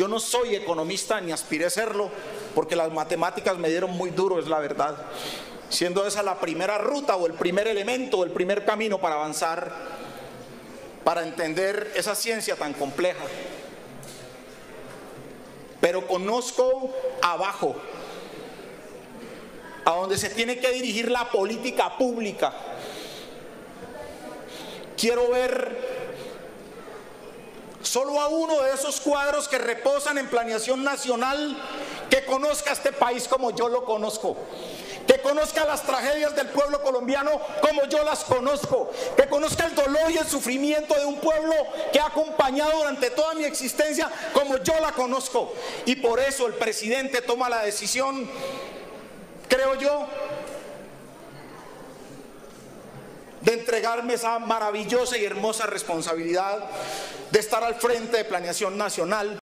Yo no soy economista ni aspiré a serlo, porque las matemáticas me dieron muy duro, es la verdad. Siendo esa la primera ruta o el primer elemento o el primer camino para avanzar, para entender esa ciencia tan compleja. Pero conozco abajo, a donde se tiene que dirigir la política pública. Quiero ver solo a uno de esos cuadros que reposan en planeación nacional que conozca este país como yo lo conozco. Que conozca las tragedias del pueblo colombiano como yo las conozco. Que conozca el dolor y el sufrimiento de un pueblo que ha acompañado durante toda mi existencia como yo la conozco. Y por eso el presidente toma la decisión, creo yo, de entregarme esa maravillosa y hermosa responsabilidad de estar al frente de Planeación Nacional.